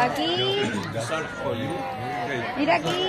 Aquí. Mira aquí.